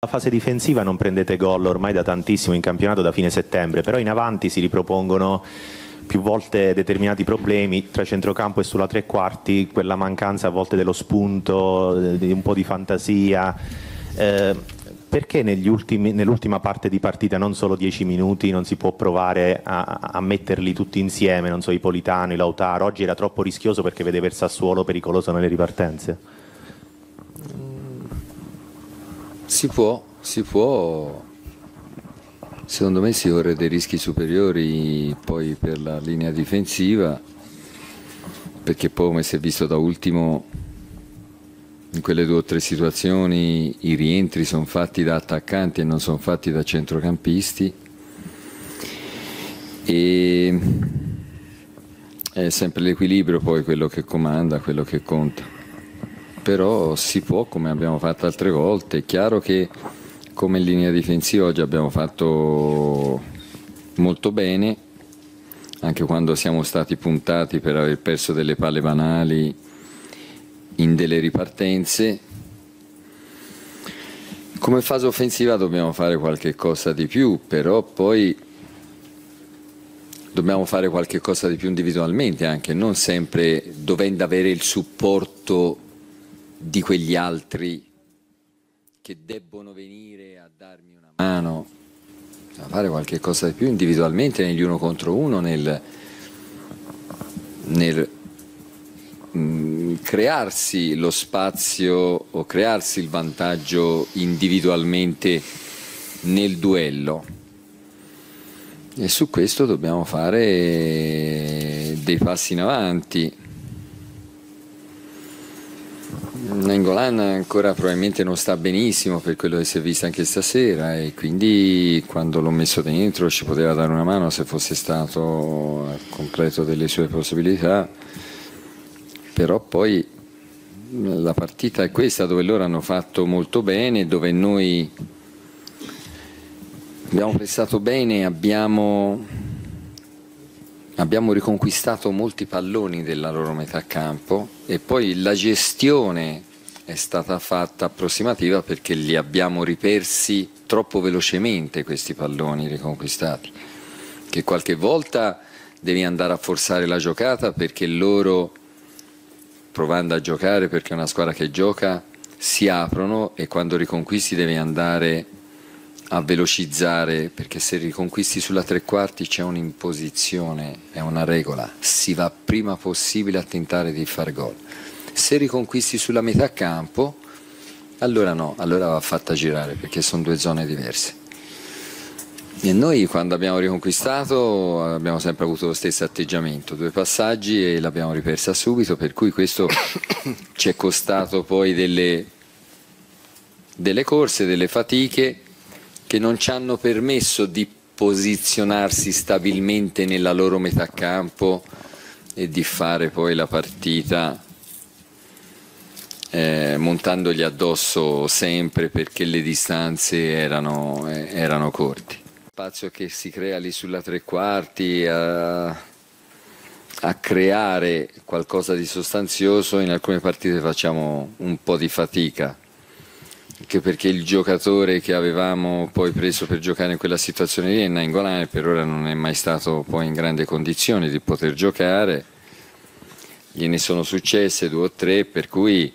La fase difensiva non prendete gol ormai da tantissimo in campionato da fine settembre, però in avanti si ripropongono più volte determinati problemi tra centrocampo e sulla tre quarti, quella mancanza a volte dello spunto, di un po' di fantasia. Eh, perché nell'ultima parte di partita, non solo dieci minuti, non si può provare a, a, metterli tutti insieme, non so, i Politano, i Lautaro? Oggi era troppo rischioso perché vedeva il Sassuolo pericoloso nelle ripartenze. Si può, si può, secondo me si corre dei rischi superiori poi per la linea difensiva, perché poi come si è visto da ultimo in quelle due o tre situazioni i rientri sono fatti da attaccanti e non sono fatti da centrocampisti. E è sempre l'equilibrio poi quello che comanda, quello che conta però si può come abbiamo fatto altre volte. È chiaro che come linea difensiva oggi abbiamo fatto molto bene, anche quando siamo stati puntati per aver perso delle palle banali in delle ripartenze. Come fase offensiva dobbiamo fare qualche cosa di più, però poi dobbiamo fare qualche cosa di più individualmente anche, non sempre dovendo avere il supporto di quegli altri che debbono venire a darmi una mano, a fare qualche cosa di più individualmente negli uno contro uno, nel, nel mh, mm, crearsi lo spazio o crearsi il vantaggio individualmente nel duello. E su questo dobbiamo fare dei passi in avanti. Nengolan ancora probabilmente non sta benissimo per quello che si è visto anche stasera e quindi quando l'ho messo dentro ci poteva dare una mano se fosse stato al completo delle sue possibilità. Però poi la partita è questa dove loro hanno fatto molto bene dove noi abbiamo prestato bene abbiamo, abbiamo riconquistato molti palloni della loro metà campo e poi la gestione è stata fatta approssimativa perché li abbiamo ripersi troppo velocemente questi palloni riconquistati, che qualche volta devi andare a forzare la giocata perché loro, provando a giocare perché è una squadra che gioca, si aprono e quando riconquisti devi andare a velocizzare perché se riconquisti sulla tre quarti c'è un'imposizione, è una regola, si va prima possibile a tentare di fare gol. Se riconquisti sulla metà campo, allora no, allora va fatta girare perché sono due zone diverse. E noi quando abbiamo riconquistato abbiamo sempre avuto lo stesso atteggiamento, due passaggi e l'abbiamo ripersa subito, per cui questo ci è costato poi delle, delle corse, delle fatiche che non ci hanno permesso di posizionarsi stabilmente nella loro metà campo e di fare poi la partita eh, montandogli addosso sempre perché le distanze erano, eh, erano corti. Il spazio che si crea lì sulla tre quarti a, a creare qualcosa di sostanzioso in alcune partite facciamo un po' di fatica anche perché il giocatore che avevamo poi preso per giocare in quella situazione lì, Nainggolan, per ora non è mai stato poi in grande condizione di poter giocare, gliene sono successe due o tre, per cui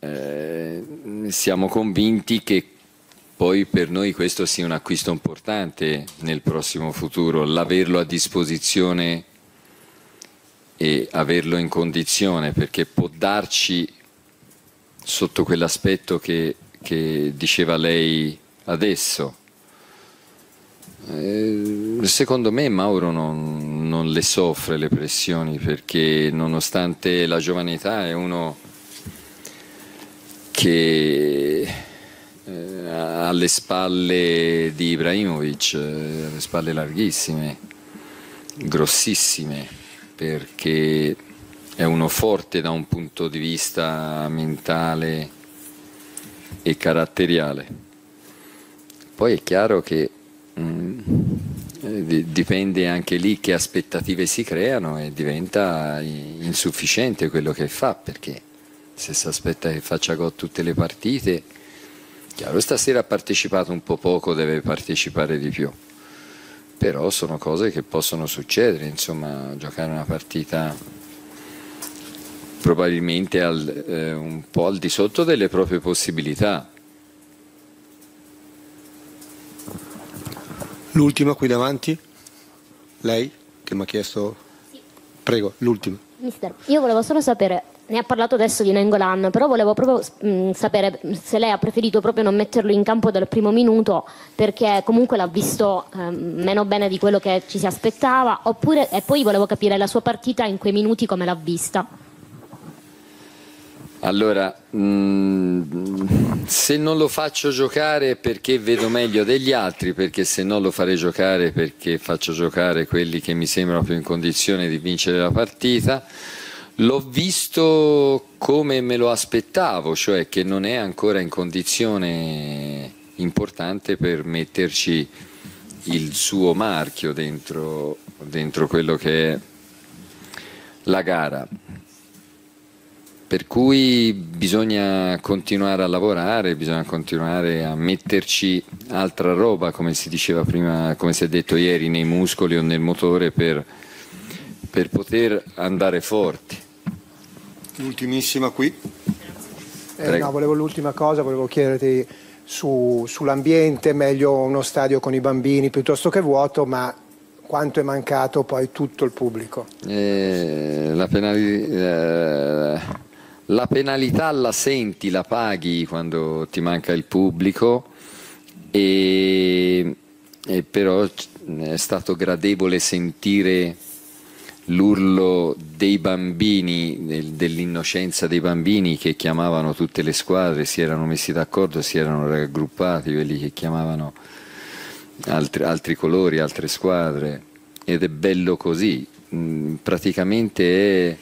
eh, siamo convinti che poi per noi questo sia un acquisto importante nel prossimo futuro, l'averlo a disposizione e averlo in condizione, perché può darci sotto quell'aspetto che, che, diceva lei adesso. Eh, secondo me Mauro non, non, le soffre le pressioni perché nonostante la giovane età è uno che eh, ha le spalle di Ibrahimovic, eh, le spalle larghissime, grossissime, perché è uno forte da un punto di vista mentale e caratteriale. Poi è chiaro che mh, mm, dipende anche lì che aspettative si creano e diventa insufficiente quello che fa perché se si aspetta che faccia gol tutte le partite Chiaro, stasera ha partecipato un po' poco, deve partecipare di più. Però sono cose che possono succedere, insomma, giocare una partita probabilmente al, eh, un po' al di sotto delle proprie possibilità. L'ultima qui davanti, lei che mi ha chiesto, prego, l'ultima. Mister, io volevo solo sapere, ne ha parlato adesso di Nengolan, però volevo proprio mh, sapere se lei ha preferito proprio non metterlo in campo dal primo minuto perché comunque l'ha visto eh, meno bene di quello che ci si aspettava, oppure, e poi volevo capire la sua partita in quei minuti come l'ha vista. Allora, mh, mm, se non lo faccio giocare perché vedo meglio degli altri, perché se non lo farei giocare perché faccio giocare quelli che mi sembrano più in condizione di vincere la partita, l'ho visto come me lo aspettavo, cioè che non è ancora in condizione importante per metterci il suo marchio dentro, dentro quello che è la gara. Per cui bisogna continuare a lavorare, bisogna continuare a metterci altra roba, come si diceva prima, come si è detto ieri, nei muscoli o nel motore per, per poter andare forti. L'ultimissima qui. Eh, no, volevo l'ultima cosa, volevo chiederti su, sull'ambiente, meglio uno stadio con i bambini piuttosto che vuoto, ma quanto è mancato poi tutto il pubblico? Eh, la penalità... Eh, la penalità la senti, la paghi quando ti manca il pubblico, e, e però è stato gradevole sentire l'urlo dei bambini, dell'innocenza dei bambini che chiamavano tutte le squadre, si erano messi d'accordo, si erano raggruppati, quelli che chiamavano altri, altri colori, altre squadre, ed è bello così, praticamente è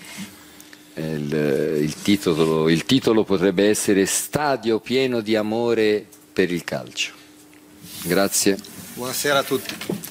il, il, titolo, il titolo potrebbe essere Stadio pieno di amore per il calcio. Grazie. Buonasera a tutti.